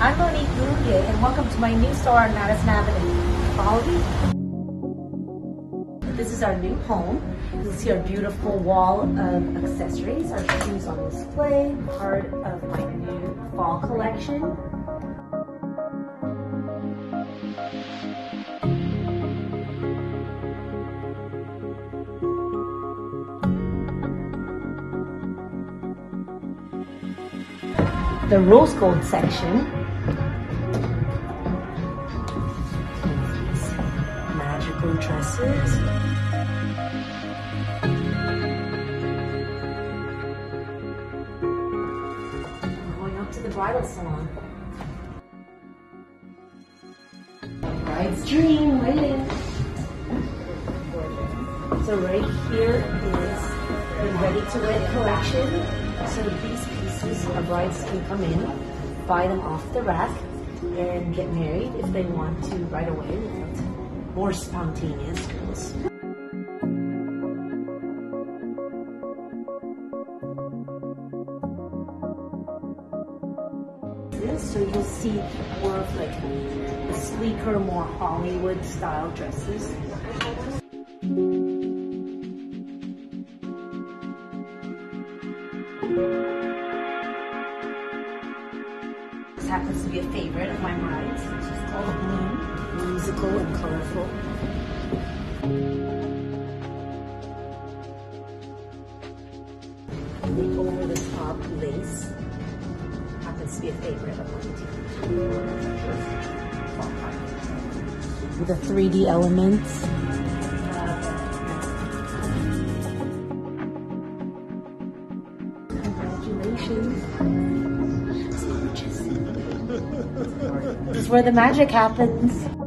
I'm Monique Lhuillier, and welcome to my new store on Madison Avenue. Follow me. This is our new home. You'll see our beautiful wall of accessories, our shoes on display, part of my new fall collection. The rose gold section dresses. Going up to the bridal salon. Bride's dream, wedding. So right here is the ready to wear collection. So these pieces, our brides can come in, buy them off the rack, and get married if they want to right away more spontaneous girls. So you'll see more of like the sleeker, more Hollywood style dresses. This happens to be a favorite of my brides. She's called Bloom, musical and colorful. The over the top lace happens to be a favorite of mine. The 3D elements. Congratulations. This is where the magic happens.